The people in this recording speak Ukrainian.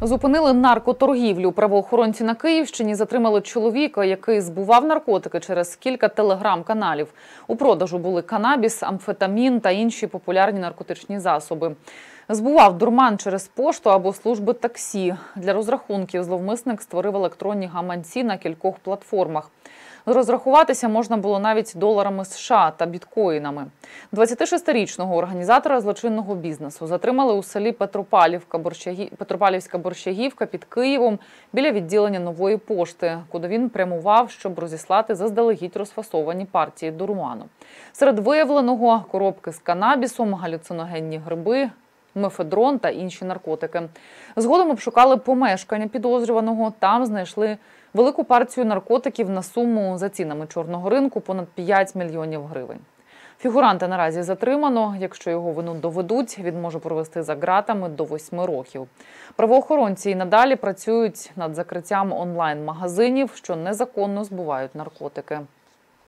Зупинили наркоторгівлю. Правоохоронці на Київщині затримали чоловіка, який збував наркотики через кілька телеграм-каналів. У продажу були канабіс, амфетамін та інші популярні наркотичні засоби. Збував дурман через пошту або служби таксі. Для розрахунків зловмисник створив електронні гаманці на кількох платформах. Розрахуватися можна було навіть доларами США та біткоїнами. 26-річного організатора злочинного бізнесу затримали у селі Петропалівка, Борщагі... Петропалівська Борщагівка під Києвом біля відділення нової пошти, куди він прямував, щоб розіслати заздалегідь розфасовані партії дурману. Серед виявленого коробки з канабісом, галюциногенні гриби, мефедрон та інші наркотики. Згодом обшукали помешкання підозрюваного. Там знайшли велику партію наркотиків на суму за цінами чорного ринку понад 5 мільйонів гривень. Фігуранта наразі затримано. Якщо його вину доведуть, він може провести за ґратами до 8 років. Правоохоронці і надалі працюють над закриттям онлайн-магазинів, що незаконно збувають наркотики.